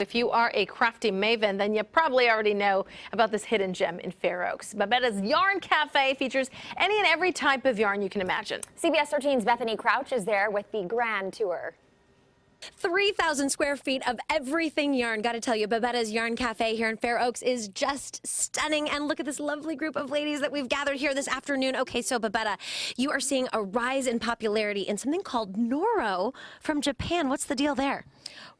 If you are a crafty maven, then you probably already know about this hidden gem in Fair Oaks. Babetta's Yarn Cafe features any and every type of yarn you can imagine. CBS 13's Bethany Crouch is there with the grand tour. 3,000 square feet of everything yarn. Got to tell you, Babetta's Yarn Cafe here in Fair Oaks is just stunning. And look at this lovely group of ladies that we've gathered here this afternoon. Okay, so Babetta, you are seeing a rise in popularity in something called Noro from Japan. What's the deal there?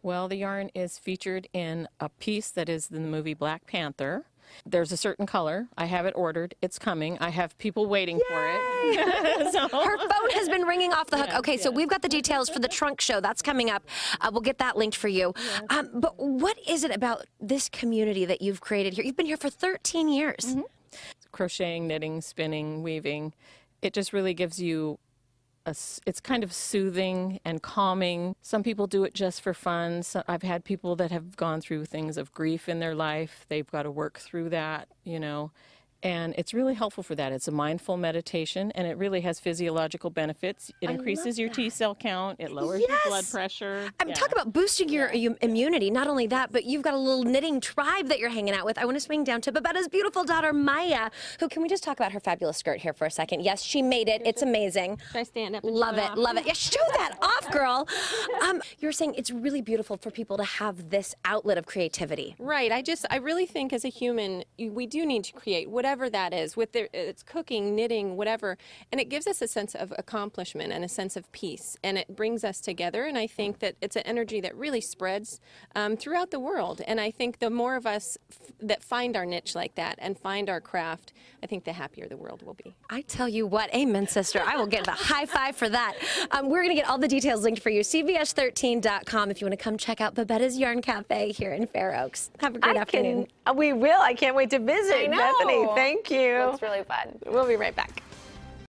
Well, the yarn is featured in a piece that is in the movie Black Panther. There's a certain color. I have it ordered. It's coming. I have people waiting Yay! for it. so. Her phone has been ringing off the hook. Okay, so we've got the details for the trunk show. That's coming up. Uh, we'll get that linked for you. Um, but what is it about this community that you've created here? You've been here for 13 years. Mm -hmm. Crocheting, knitting, spinning, weaving. It just really gives you a, it's kind of soothing and calming. Some people do it just for fun. So I've had people that have gone through things of grief in their life. They've got to work through that, you know. And it's really helpful for that. It's a mindful meditation and it really has physiological benefits. It I increases your T cell count, it lowers yes. your blood pressure. I'm yeah. talking about boosting your yeah. immunity. Not only that, but you've got a little knitting tribe that you're hanging out with. I want to swing down to Babetta's beautiful daughter, Maya, who can we just talk about her fabulous skirt here for a second? Yes, she made it. It's amazing. Should I stand up? love it, it love it. Yeah, show that off, girl. Um, you're saying it's really beautiful for people to have this outlet of creativity. Right. I just, I really think as a human, we do need to create whatever that is with their, it's cooking, knitting, whatever. And it gives us a sense of accomplishment and a sense of peace. And it brings us together. And I think that it's an energy that really spreads um, throughout the world. And I think the more of us that find our niche like that and find our craft, I think the happier the world will be. I tell you what, amen, sister. I will get a high five for that. Um, we're going to get all the details linked for you. CBS13.com if you want to come check out Babetta's Yarn Cafe here in Fair Oaks. Have a great I afternoon. Can, we will. I can't wait to visit. Bethany, thank you. It's really fun. We'll be right back.